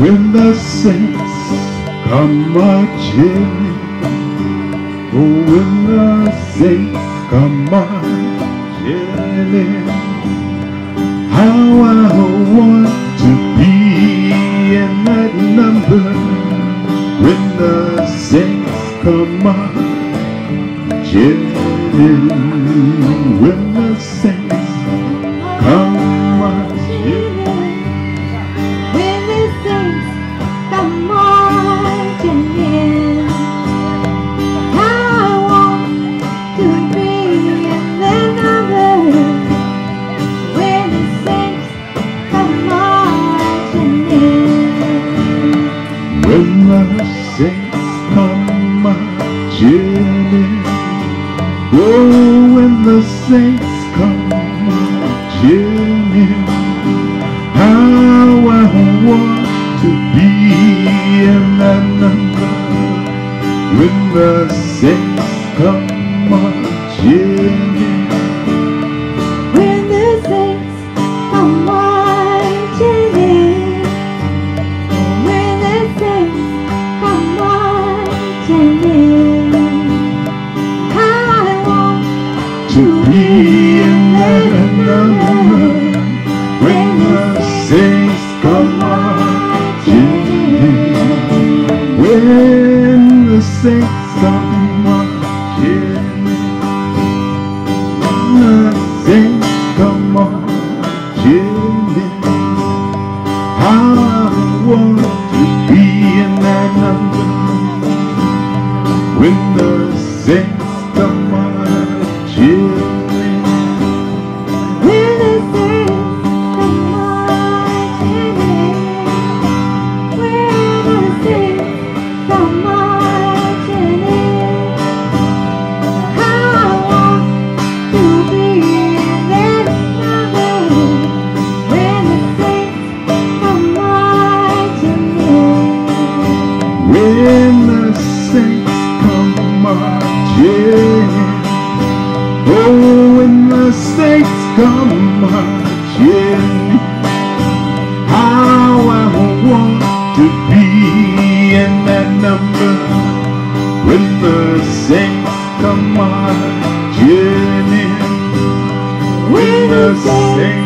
when the saints come marching say, come on, yeah, how I want to be in that number when the saints come on, yeah, when the saints Come, Jimmy, how I want to be in that number when the saints come on, Jimmy. How river sings, come on, Jenny. We will sing.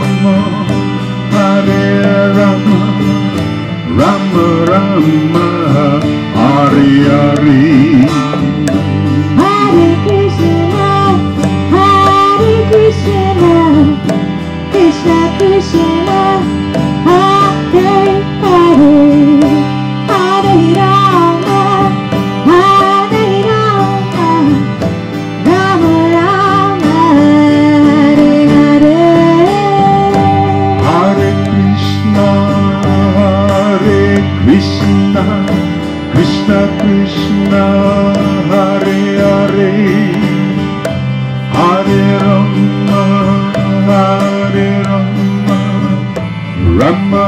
Rama Hare Rama Rama Rama Hari Hari. Brahma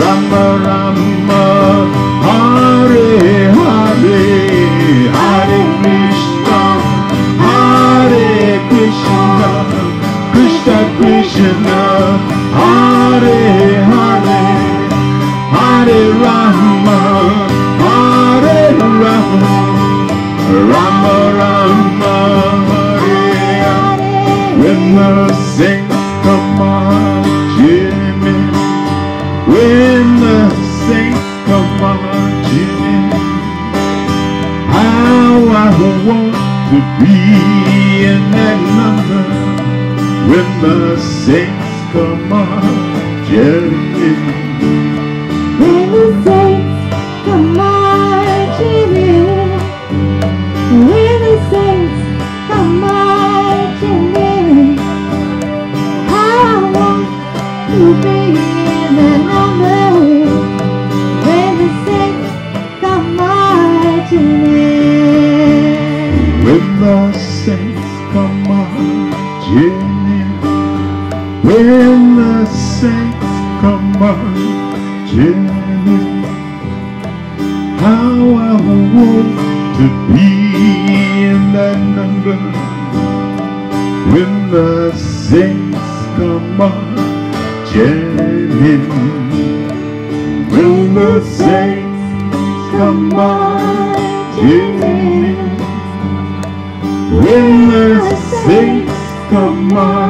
Rama Rama Hare Hare Hare Krishna Hare Krishna Krishna Krishna Hare Yeah. how I want to be in that number when the saints come marching in. When the saints come marching in. When the saints come marching